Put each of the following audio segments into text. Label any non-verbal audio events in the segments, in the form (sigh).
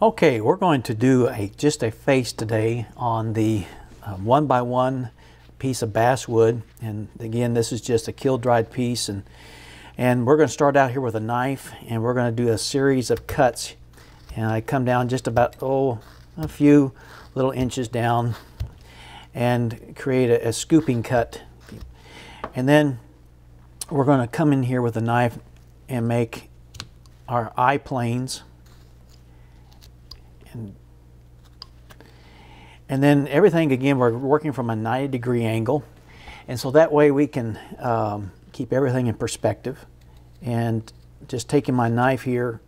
Okay, we're going to do a just a face today on the uh, one by one piece of basswood. And again, this is just a kiln dried piece. And, and we're going to start out here with a knife and we're going to do a series of cuts. And I come down just about, oh, a few little inches down and create a, a scooping cut. And then we're going to come in here with a knife and make our eye planes and, and then everything, again, we're working from a 90 degree angle. And so that way we can um, keep everything in perspective. And just taking my knife here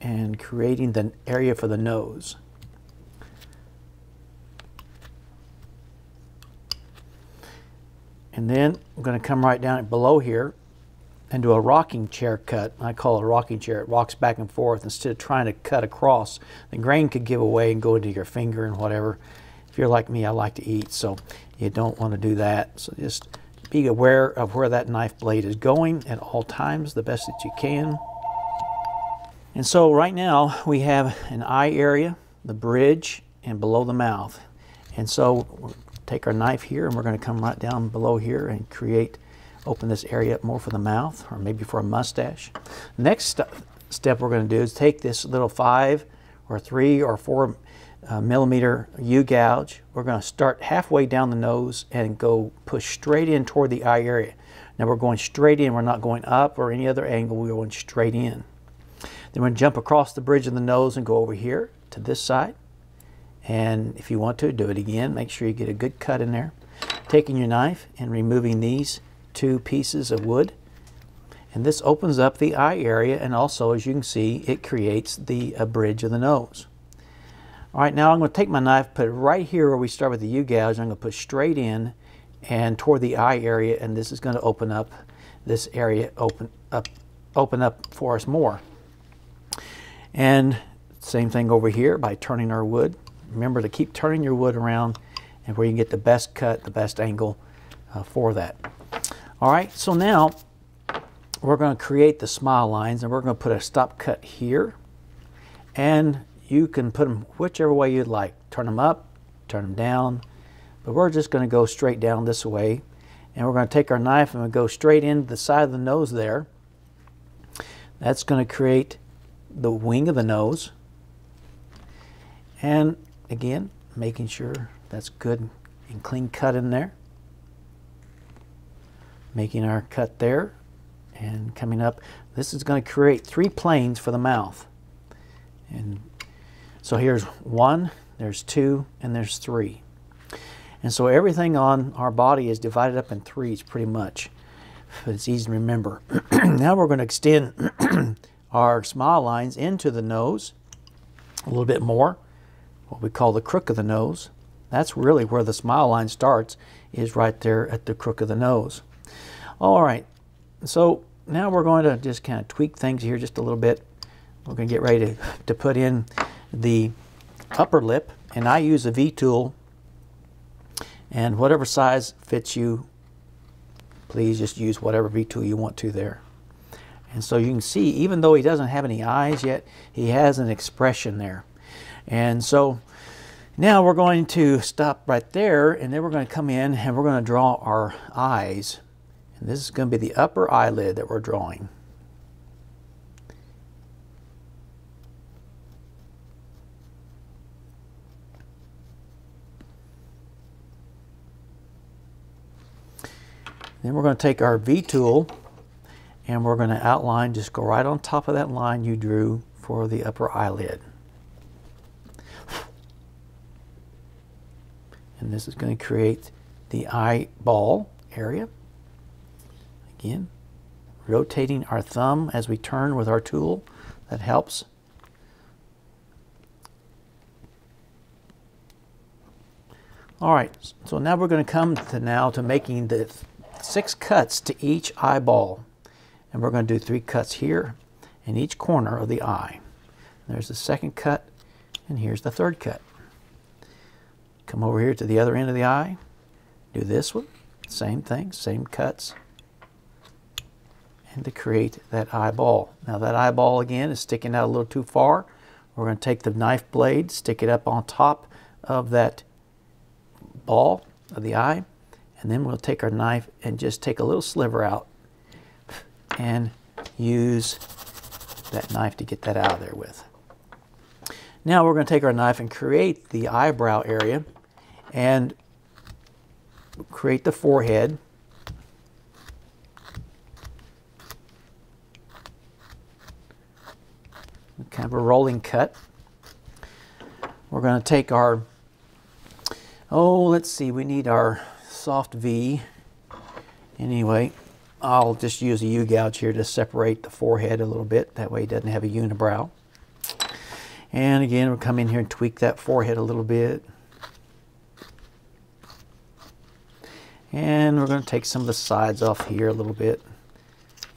and creating the area for the nose. And then I'm going to come right down below here and do a rocking chair cut. I call it a rocking chair. It rocks back and forth instead of trying to cut across. The grain could give away and go into your finger and whatever. If you're like me, I like to eat, so you don't want to do that. So just be aware of where that knife blade is going at all times, the best that you can. And so right now we have an eye area, the bridge, and below the mouth. And so we'll take our knife here and we're going to come right down below here and create open this area up more for the mouth or maybe for a mustache. Next st step we're going to do is take this little five or three or four uh, millimeter U-gouge. We're going to start halfway down the nose and go push straight in toward the eye area. Now we're going straight in. We're not going up or any other angle. We're going straight in. Then we're going to jump across the bridge of the nose and go over here to this side. And if you want to, do it again. Make sure you get a good cut in there. Taking your knife and removing these two pieces of wood. And this opens up the eye area and also, as you can see, it creates the bridge of the nose. All right, now I'm going to take my knife, put it right here where we start with the U-gouge. I'm going to put straight in and toward the eye area, and this is going to open up this area, open up, open up for us more. And same thing over here by turning our wood. Remember to keep turning your wood around and where you can get the best cut, the best angle uh, for that. All right, so now we're going to create the smile lines and we're going to put a stop cut here. And you can put them whichever way you'd like. Turn them up, turn them down. But we're just going to go straight down this way. And we're going to take our knife and we go straight into the side of the nose there. That's going to create the wing of the nose. And again, making sure that's good and clean cut in there making our cut there and coming up. This is going to create three planes for the mouth. And so here's one, there's two, and there's three. And so everything on our body is divided up in threes pretty much. But it's easy to remember. (clears throat) now we're going to extend (clears throat) our smile lines into the nose a little bit more, what we call the crook of the nose. That's really where the smile line starts, is right there at the crook of the nose. All right, so now we're going to just kind of tweak things here just a little bit. We're going to get ready to, to put in the upper lip, and I use a V-tool, and whatever size fits you, please just use whatever V-tool you want to there. And so you can see, even though he doesn't have any eyes yet, he has an expression there. And so now we're going to stop right there, and then we're going to come in and we're going to draw our eyes. And this is going to be the upper eyelid that we're drawing. Then we're going to take our V tool and we're going to outline, just go right on top of that line you drew for the upper eyelid. And this is going to create the eyeball area. Again, rotating our thumb as we turn with our tool, that helps. All right, so now we're going to come to now to making the six cuts to each eyeball. And we're going to do three cuts here in each corner of the eye. There's the second cut, and here's the third cut. Come over here to the other end of the eye, do this one, same thing, same cuts and to create that eyeball. Now that eyeball again is sticking out a little too far. We're going to take the knife blade, stick it up on top of that ball of the eye, and then we'll take our knife and just take a little sliver out and use that knife to get that out of there with. Now we're going to take our knife and create the eyebrow area and create the forehead. Kind of a rolling cut. We're going to take our, oh, let's see, we need our soft V. Anyway, I'll just use a U-gouge here to separate the forehead a little bit. That way it doesn't have a unibrow. And again, we'll come in here and tweak that forehead a little bit. And we're going to take some of the sides off here a little bit.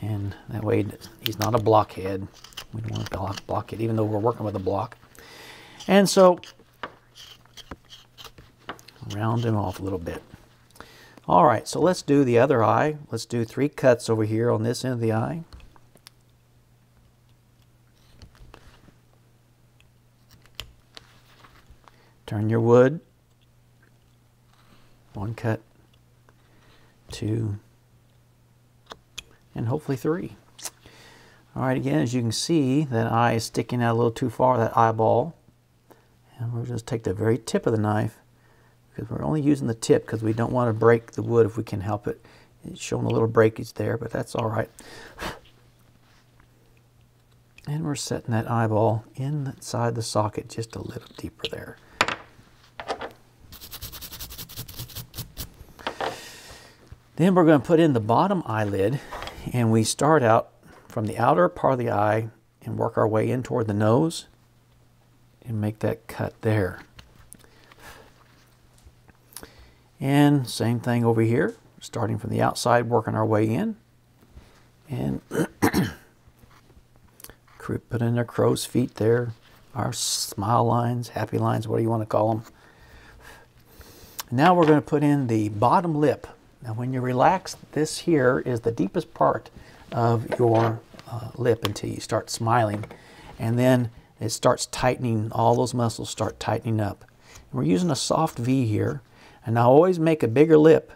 And that way he's not a blockhead. We don't want to block, block it, even though we're working with a block. And so, round him off a little bit. All right, so let's do the other eye. Let's do three cuts over here on this end of the eye. Turn your wood. One cut, two, and hopefully three. All right, again, as you can see, that eye is sticking out a little too far, that eyeball. And we'll just take the very tip of the knife, because we're only using the tip because we don't want to break the wood if we can help it. It's showing a little breakage there, but that's all right. And we're setting that eyeball inside the socket just a little deeper there. Then we're going to put in the bottom eyelid and we start out from the outer part of the eye and work our way in toward the nose and make that cut there. And same thing over here, starting from the outside, working our way in. And put in their crow's feet there, our smile lines, happy lines, what do you want to call them. Now we're going to put in the bottom lip now when you relax, this here is the deepest part of your uh, lip until you start smiling. And then it starts tightening, all those muscles start tightening up. And we're using a soft V here. And I always make a bigger lip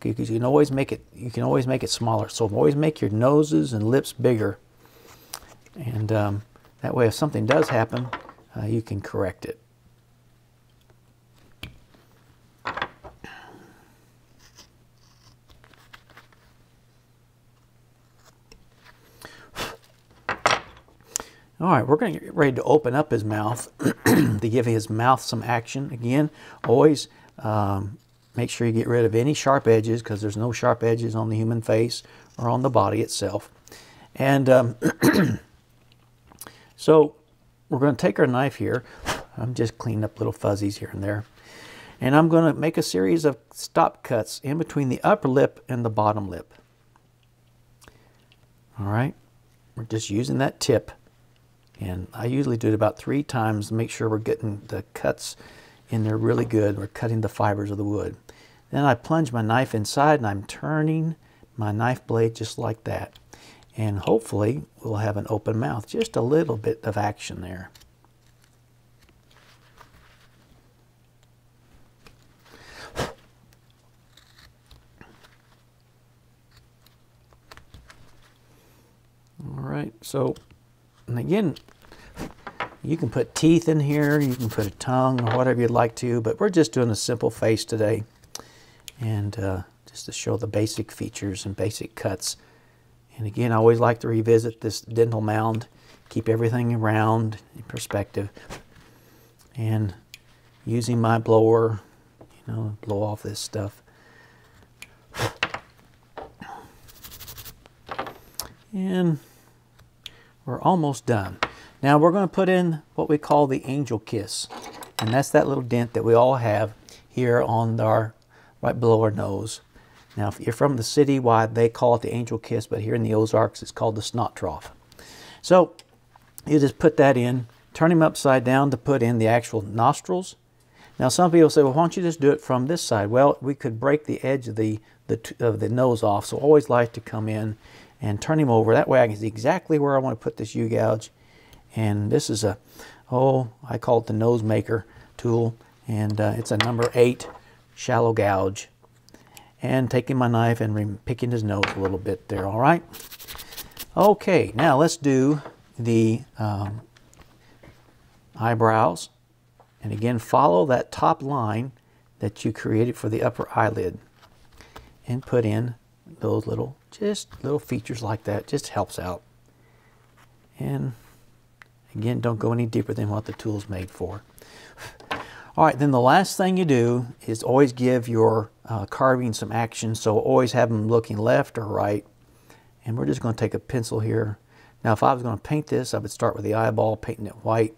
because you can always make it you can always make it smaller. So always make your noses and lips bigger. And um, that way if something does happen, uh, you can correct it. All right, we're going to get ready to open up his mouth (clears throat) to give his mouth some action. Again, always um, make sure you get rid of any sharp edges because there's no sharp edges on the human face or on the body itself. And um, (clears throat) so we're going to take our knife here. I'm just cleaning up little fuzzies here and there. And I'm going to make a series of stop cuts in between the upper lip and the bottom lip. All right, we're just using that tip and I usually do it about three times to make sure we're getting the cuts in there really good. We're cutting the fibers of the wood. Then I plunge my knife inside and I'm turning my knife blade just like that. And hopefully we'll have an open mouth. Just a little bit of action there. All right, so, and again, you can put teeth in here, you can put a tongue or whatever you'd like to, but we're just doing a simple face today. And uh, just to show the basic features and basic cuts. And again, I always like to revisit this dental mound, keep everything around in perspective. And using my blower, you know, blow off this stuff. And we're almost done. Now we're going to put in what we call the angel kiss. And that's that little dent that we all have here on our, right below our nose. Now if you're from the city, why they call it the angel kiss, but here in the Ozarks it's called the snot trough. So you just put that in, turn him upside down to put in the actual nostrils. Now some people say, well, why don't you just do it from this side? Well, we could break the edge of the, the, of the nose off, so always like to come in and turn him over. That way I can see exactly where I want to put this U-gouge and this is a oh, I call it the nose maker tool, and uh, it's a number eight shallow gouge. And taking my knife and picking his nose a little bit there, all right? Okay, now let's do the um, eyebrows. And again, follow that top line that you created for the upper eyelid and put in those little, just little features like that. Just helps out. And again, don't go any deeper than what the tool's made for. (laughs) All right, then the last thing you do is always give your uh, carving some action. So always have them looking left or right. And we're just going to take a pencil here. Now, if I was going to paint this, I would start with the eyeball, painting it white,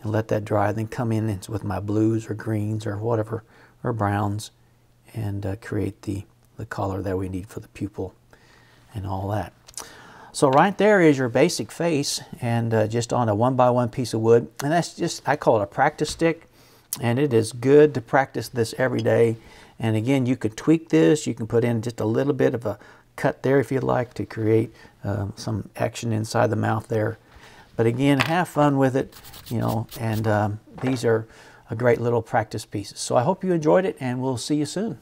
and let that dry. Then come in with my blues or greens or whatever, or browns, and uh, create the, the color that we need for the pupil and all that. So right there is your basic face and uh, just on a one by one piece of wood. And that's just, I call it a practice stick. And it is good to practice this every day. And again, you could tweak this. You can put in just a little bit of a cut there if you'd like to create um, some action inside the mouth there. But again, have fun with it, you know, and um, these are a great little practice pieces. So I hope you enjoyed it and we'll see you soon.